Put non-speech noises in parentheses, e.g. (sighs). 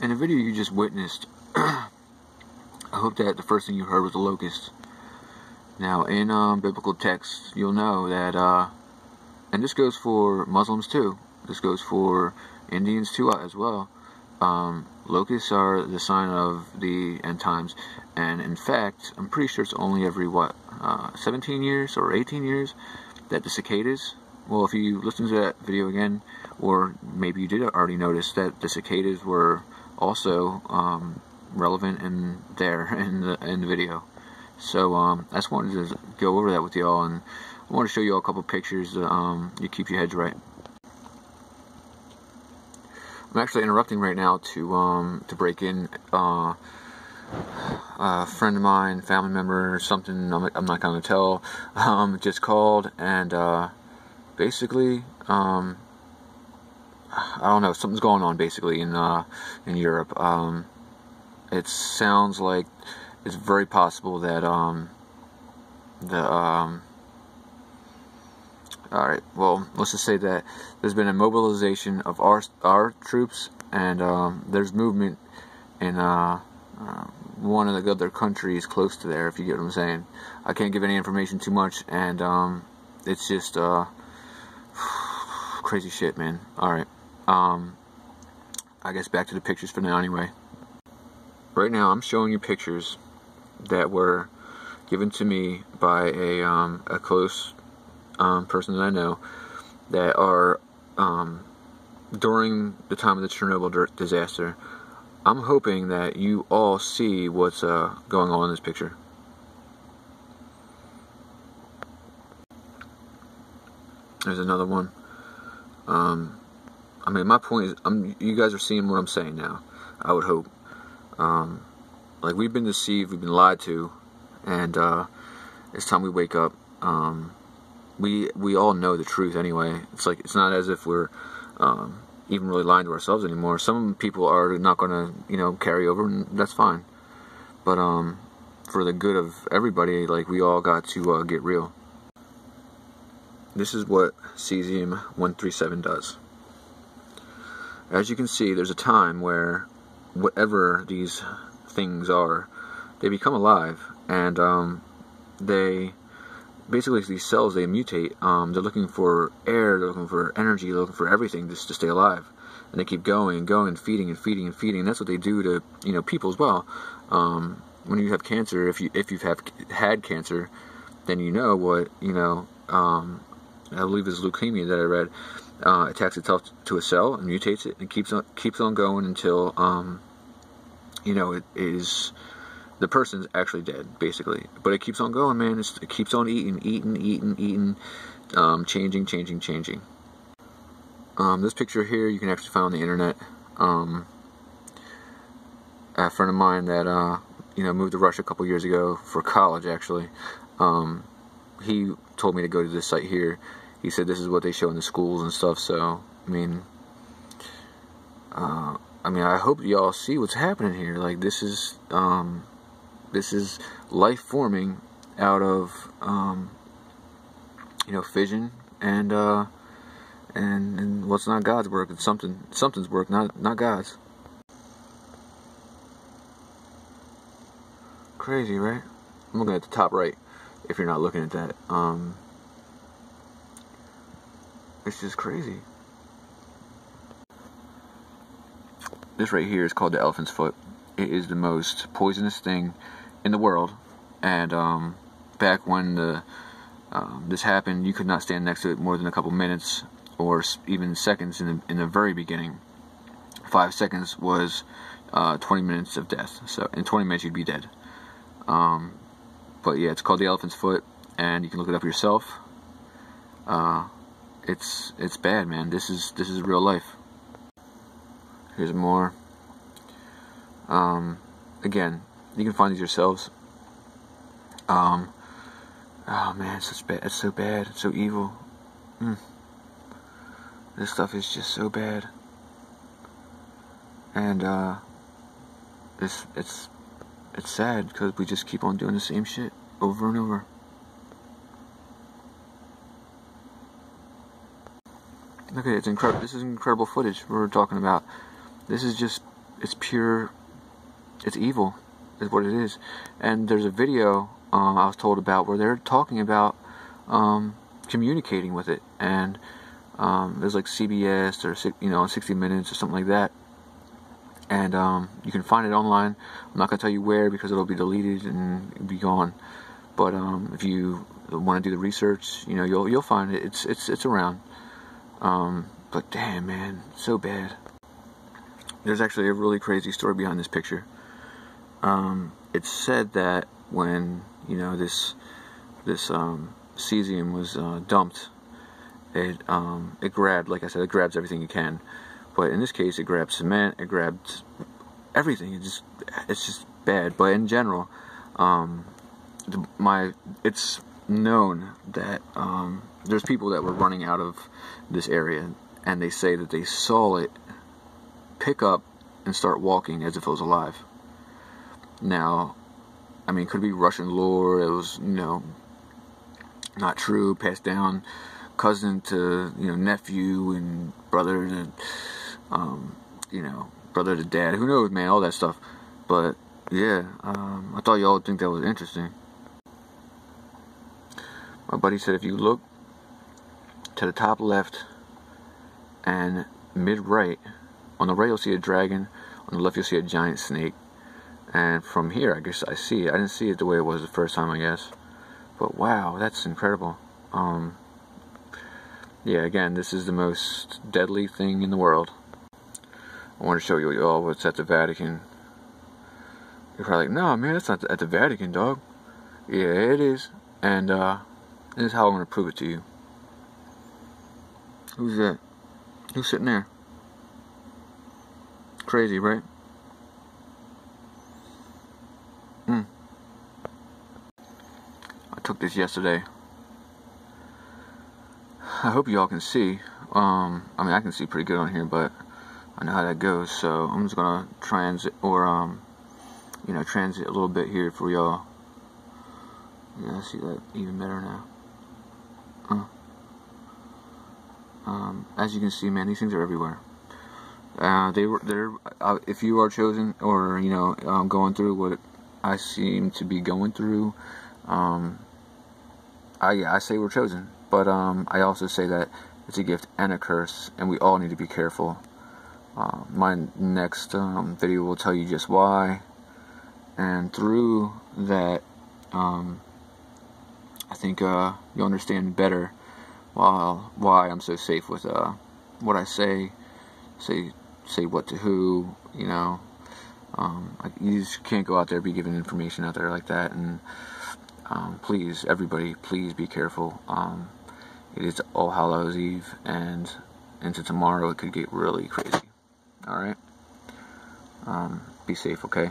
in the video you just witnessed, (clears throat) I hope that the first thing you heard was a locust. Now, in um, biblical texts, you'll know that, uh, and this goes for Muslims too. This goes for Indians too uh, as well. Um, locusts are the sign of the end times, and in fact, I'm pretty sure it's only every what, uh, 17 years or 18 years that the cicadas. Well, if you listen to that video again, or maybe you did already notice that the cicadas were also um, relevant in there (laughs) in the in the video. So um, I just wanted to go over that with y'all, and I want to show you all a couple pictures. Um, you keep your heads right. I'm actually interrupting right now to um, to break in. Uh, a friend of mine, family member, or something. I'm, I'm not going to tell. Um, just called and uh, basically, um, I don't know. Something's going on basically in uh, in Europe. Um, it sounds like it's very possible that um, the um, all right. Well, let's just say that there's been a mobilization of our our troops, and um, there's movement in uh, uh, one of the other countries close to there. If you get what I'm saying, I can't give any information too much, and um, it's just uh, (sighs) crazy shit, man. All right. Um, I guess back to the pictures for now, anyway. Right now, I'm showing you pictures that were given to me by a um, a close um, person that I know that are um, during the time of the Chernobyl disaster. I'm hoping that you all see what's uh, going on in this picture. There's another one. Um, I mean, my point is, I'm, you guys are seeing what I'm saying now. I would hope. Um, like we've been deceived, we've been lied to, and uh, it's time we wake up. Um, we we all know the truth anyway. It's like it's not as if we're um, even really lying to ourselves anymore. Some people are not going to you know carry over, and that's fine. But um, for the good of everybody, like we all got to uh, get real. This is what cesium 137 does. As you can see, there's a time where whatever these things are, they become alive, and um, they basically these cells they mutate. Um, they're looking for air, they're looking for energy, they're looking for everything just to stay alive, and they keep going and going and feeding and feeding and feeding. And that's what they do to you know people as well. Um, when you have cancer, if you if you've have had cancer, then you know what you know. Um, I believe it's leukemia that I read. Uh, attacks itself to a cell and mutates it and keeps on keeps on going until um, you know it is the person's actually dead basically. But it keeps on going, man. It's, it keeps on eating, eating, eating, eating, um, changing, changing, changing. Um, this picture here you can actually find on the internet. Um, a friend of mine that uh, you know moved to Russia a couple years ago for college actually. Um, he told me to go to this site here he said this is what they show in the schools and stuff. So I mean, uh, I mean, I hope y'all see what's happening here. Like this is um, this is life forming out of um, you know fission and uh, and and what's not God's work. It's something something's work, not not God's. Crazy, right? I'm looking at the top right. If you're not looking at that, um, it's just crazy. This right here is called the elephant's foot. It is the most poisonous thing in the world. And um, back when the um, this happened, you could not stand next to it more than a couple minutes or even seconds in the, in the very beginning. Five seconds was uh, 20 minutes of death. So in 20 minutes, you'd be dead. Um, but yeah, it's called the elephant's foot, and you can look it up yourself. Uh, it's it's bad, man. This is this is real life. Here's more. Um, again, you can find these yourselves. Um, oh man, it's such bad. It's so bad. It's so evil. Mm. This stuff is just so bad. And uh, it's it's it's sad because we just keep on doing the same shit over and over. Look at it, it's incredible. This is incredible footage we're talking about. This is just it's pure. It's evil, is what it is. And there's a video uh, I was told about where they're talking about um, communicating with it, and um, there's like CBS or you know 60 Minutes or something like that, and um, you can find it online. I'm not gonna tell you where because it'll be deleted and be gone. But um, if you want to do the research, you know you'll you'll find it. It's it's it's around. Um, but damn, man, so bad. There's actually a really crazy story behind this picture. Um, it's said that when you know this this um, cesium was uh, dumped, it um, it grabbed, like I said, it grabs everything you can. But in this case, it grabbed cement, it grabbed everything. It just it's just bad. But in general, um, the, my it's known that um, there's people that were running out of this area, and they say that they saw it pick up and start walking as if it was alive. Now, I mean, could be Russian lore. It was, you know, not true, passed down cousin to, you know, nephew and brother to, um, you know, brother to dad. Who knows, man, all that stuff. But, yeah, um, I thought y'all would think that was interesting. My buddy said if you look to the top left and mid right, on the right you'll see a dragon, on the left you'll see a giant snake. And from here, I guess I see it. I didn't see it the way it was the first time, I guess. But wow, that's incredible. Um, yeah, again, this is the most deadly thing in the world. I want to show you all what's at the Vatican. You're probably like, no, man, that's not at the Vatican, dog. Yeah, it is. And, uh, this is how I'm going to prove it to you. Who's that? Who's sitting there? Crazy, right? Hmm. I took this yesterday. I hope y'all can see. Um, I mean, I can see pretty good on here, but I know how that goes. So I'm just gonna transit or um, you know, transit a little bit here for y'all. Yeah, I see that even better now. Uh, um, as you can see, man, these things are everywhere. Uh, they were there. Uh, if you are chosen, or you know, um, going through what I seem to be going through, um, I I say we're chosen, but um, I also say that it's a gift and a curse, and we all need to be careful. Uh, my next um, video will tell you just why, and through that, I think uh, you'll understand better why why I'm so safe with uh, what I say, say say what to who, you know. Um, you just can't go out there be giving information out there like that, and um, please, everybody, please be careful. Um, it is All Hallows Eve, and into tomorrow it could get really crazy. All right, um, be safe, okay.